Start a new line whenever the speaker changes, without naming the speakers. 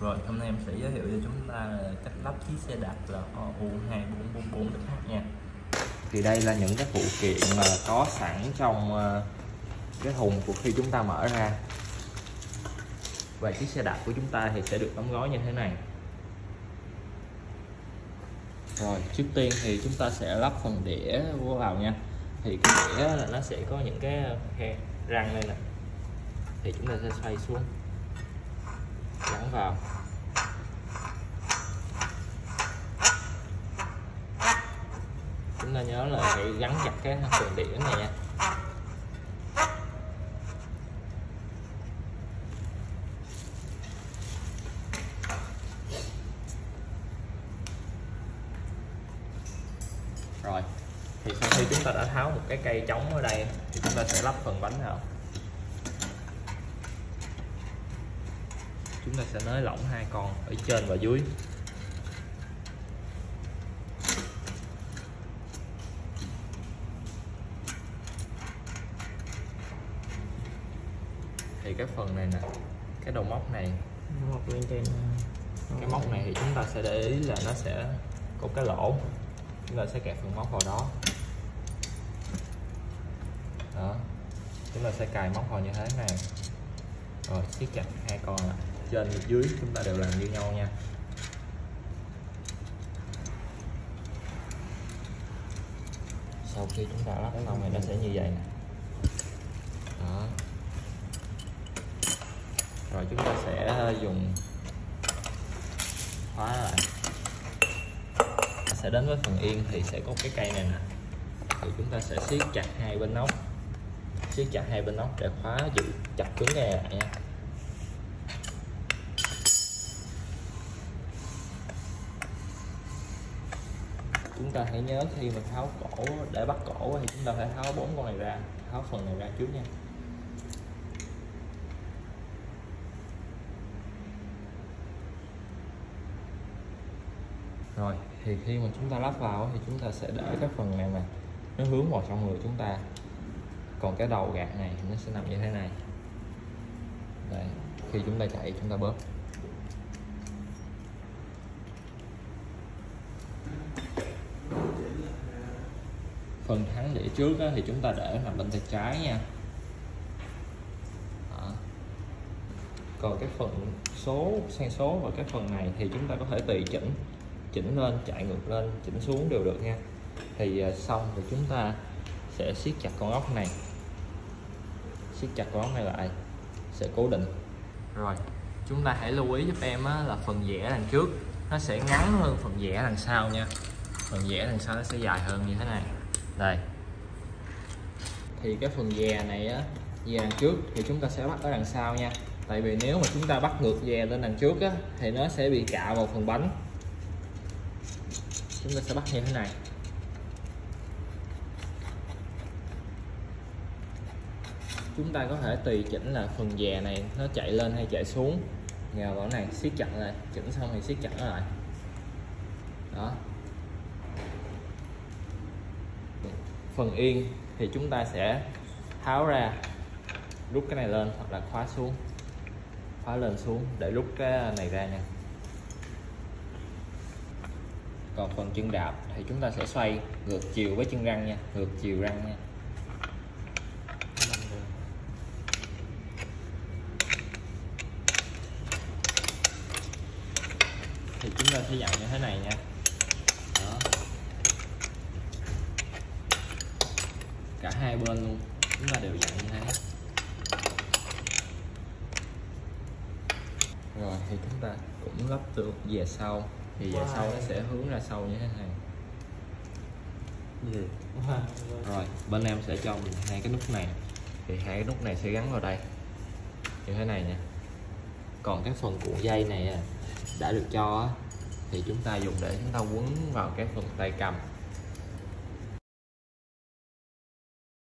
Rồi, hôm nay em sẽ giới thiệu cho chúng ta là cách lắp chiếc xe đạp là OU2444H nha.
Thì đây là những cái phụ kiện mà có sẵn trong ờ, cái thùng của khi chúng ta mở ra. Và chiếc xe đạp của chúng ta thì sẽ được đóng gói như thế này. Rồi, trước tiên thì chúng ta sẽ lắp phần đĩa vào nha. Thì cái đĩa là nó sẽ có những cái khe răng đây nè. Thì chúng ta sẽ xoay xuống gắn vào. Chúng ta nhớ là phải gắn chặt cái phần đĩa này nha. Rồi, thì sau khi chúng ta đã tháo một cái cây trống ở đây, thì chúng ta sẽ lắp phần bánh vào. Chúng ta sẽ nới lỏng hai con ở trên và dưới. Thì cái phần này nè cái đầu móc này
trên
cái móc này thì chúng ta sẽ để ý là nó sẽ có cái lỗ. Chúng ta sẽ kẹp phần móc vào đó. Đó. Chúng ta sẽ cài móc vào như thế này. Rồi siết chặt hai con lại trên và dưới, chúng ta đều làm như nhau nha. Sau khi chúng ta lắp xong thì nó sẽ như vậy nè. Đó. Rồi chúng ta sẽ dùng khóa lại. Sẽ đến với phần yên thì sẽ có cái cây này nè. Thì chúng ta sẽ siết chặt hai bên nóc. Siết chặt hai bên nóc để khóa giữ chặt cứng cái này lại nha. Chúng ta hãy nhớ khi mà tháo cổ để bắt cổ thì chúng ta phải tháo bốn con này ra, tháo phần này ra trước nha. Rồi, thì khi mà chúng ta lắp vào thì chúng ta sẽ để cái phần này mà nó hướng vào trong người chúng ta. Còn cái đầu gạt này nó sẽ nằm như thế này. Đây, khi chúng ta chạy, chúng ta bóp. Phần thắng để trước á, thì chúng ta để nằm bên tay trái nha. Đó. còn cái phần số sang số và cái phần này thì chúng ta có thể tùy chỉnh chỉnh lên chạy ngược lên chỉnh xuống đều được nha. Thì à, xong thì chúng ta sẽ siết chặt con ốc này. Siết chặt con ốc này lại. Sẽ cố định. Rồi chúng ta hãy lưu ý giúp em á, là phần vẽ đằng trước nó sẽ ngắn hơn phần vẽ đằng sau nha. Phần vẽ đằng sau nó sẽ dài hơn như thế này đây. Thì cái phần dè này á, dè đằng trước thì chúng ta sẽ bắt ở đằng sau nha. Tại vì nếu mà chúng ta bắt ngược dè lên đằng trước á, thì nó sẽ bị cạo vào phần bánh. Chúng ta sẽ bắt như thế này. Chúng ta có thể tùy chỉnh là phần dè này nó chạy lên hay chạy xuống. Nhờ vào này, siết chặt lại. Chỉnh xong thì siết chặt nó lại. Đó. Phần yên thì chúng ta sẽ tháo ra, rút cái này lên hoặc là khóa xuống, khóa lên xuống để rút cái này ra nha. Còn phần chân đạp thì chúng ta sẽ xoay ngược chiều với chân răng nha, ngược chiều răng nha. Thì chúng ta sẽ dặn như thế này nha đó cả hai bên luôn. Chúng ta đều dặn như thế. Rồi thì chúng ta cũng lắp được về sau. Thì về sau nó sẽ hướng ra sau như thế này.
Gì
rồi bên em sẽ cho mình hai cái nút này. Thì hai cái nút này sẽ gắn vào đây. Như thế này nha còn cái phần cuộn dây này đã được cho thì chúng ta dùng để chúng ta quấn vào cái phần tay cầm